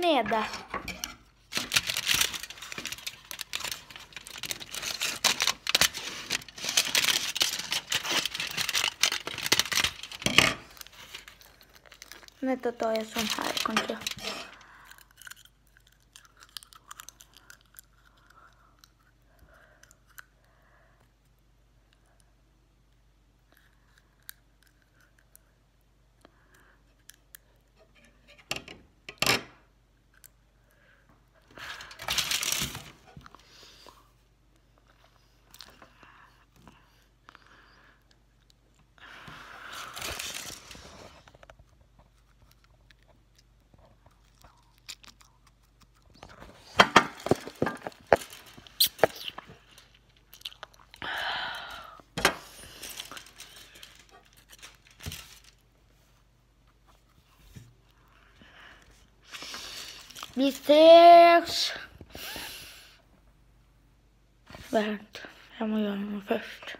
nede. Da tar jeg sånn her, kanskje. Vi ses! Vent, jeg må gjøre noe først.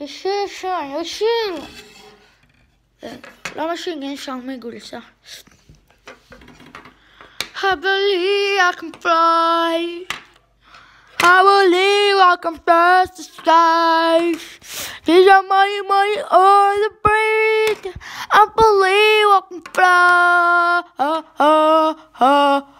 Jeg ser sånn, jeg ser Vent, La meg synge. I believe I can fly. I believe I can touch the sky. These are money, money, or the break. I believe I can oh, fly. Oh, oh.